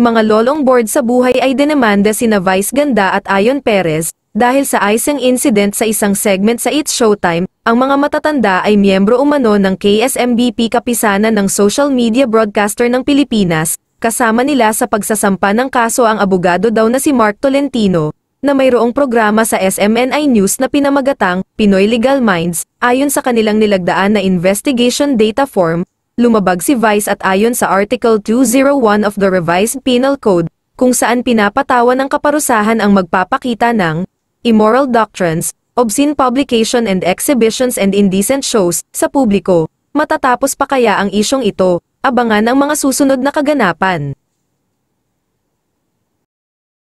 Mga lolong board sa buhay ay dinemanda sina Vice Ganda at Ayon Perez, dahil sa icing incident sa isang segment sa It's Showtime, ang mga matatanda ay miyembro umano ng KSMBP kapisanan ng social media broadcaster ng Pilipinas, kasama nila sa pagsasampa ng kaso ang abogado daw na si Mark Tolentino, na mayroong programa sa SMNI News na pinamagatang Pinoy Legal Minds, ayon sa kanilang nilagdaan na investigation data form, lumabag si Vice at ayon sa Article 201 of the Revised Penal Code, kung saan pinapatawan ng kaparusahan ang magpapakita ng immoral doctrines, obscene publication and exhibitions and indecent shows sa publiko. Matatapos pa kaya ang isyong ito, abangan ang mga susunod na kaganapan.